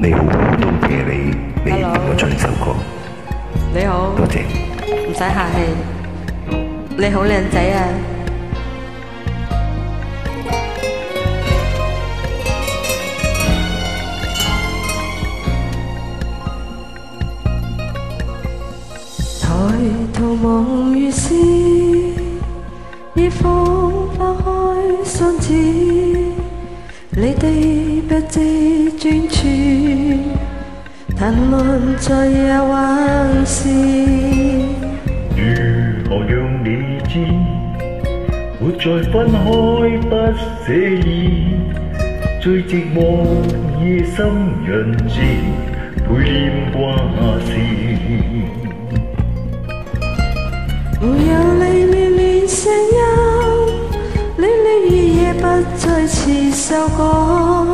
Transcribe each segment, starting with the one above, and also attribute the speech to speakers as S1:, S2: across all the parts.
S1: 你好，多謝你，你同我唱呢首歌。
S2: 你好，
S1: 多謝。
S2: 唔使客氣。你好靚仔啊！抬頭望月是，已放花開相似，你的不知專處，談論在夜還是。
S3: 如何讓你知，活在分開不舍意，最寂寞夜深人靜，陪念掛事。
S2: 沒有你次受过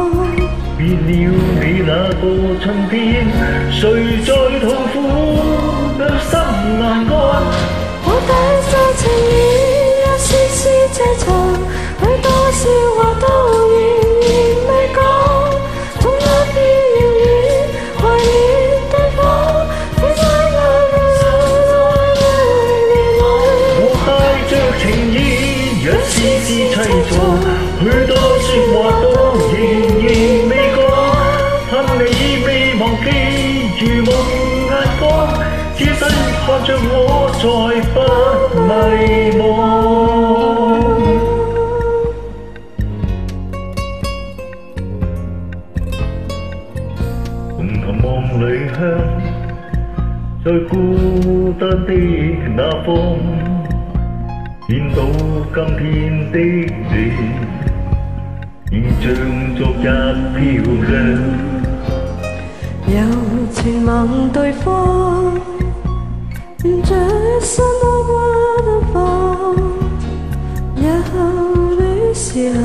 S3: 别了你那个春天谁在痛苦的心难安
S2: 我带着情意一丝丝凄
S3: 楚身看着我再不迷惘。紅琴望裏香，在孤單的那方，見到今天的你，已像昨日漂亮。
S2: 有情望對方，願這一生都不得放。有的時候，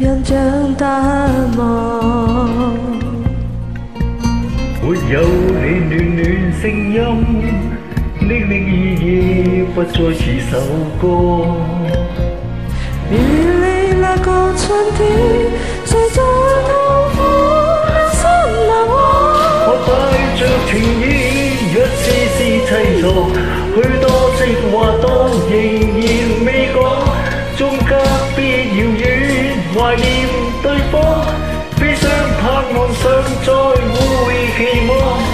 S2: 人像淡忘。
S3: 沒有你暖暖聲音，暱皝依依不再似首歌。
S2: 如你那个春天，誰在
S3: 许多的话都仍然未讲，纵隔别遥远，怀念对方，悲伤盼望想再会期望。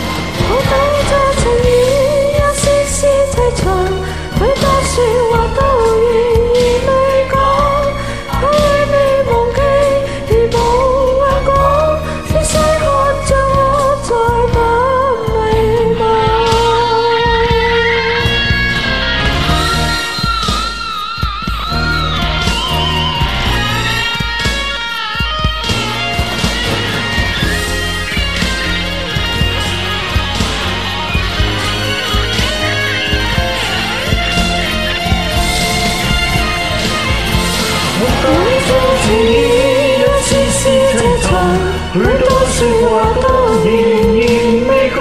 S2: 许多说话都仍然未講，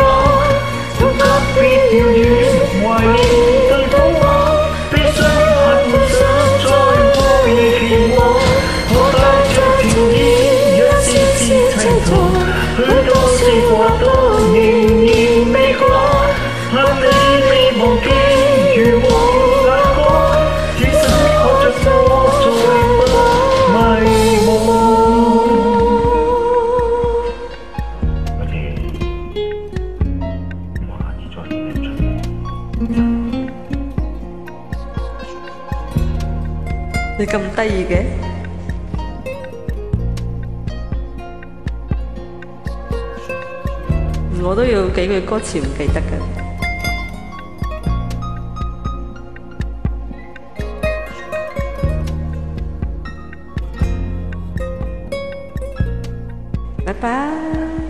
S3: 縱隔別遙遠，懷念對方，悲傷恨想再會期望。我带着情意，一絲絲凄愴，許多说话都
S2: 你咁得意嘅？我都有幾句歌詞唔記得嘅。拜拜。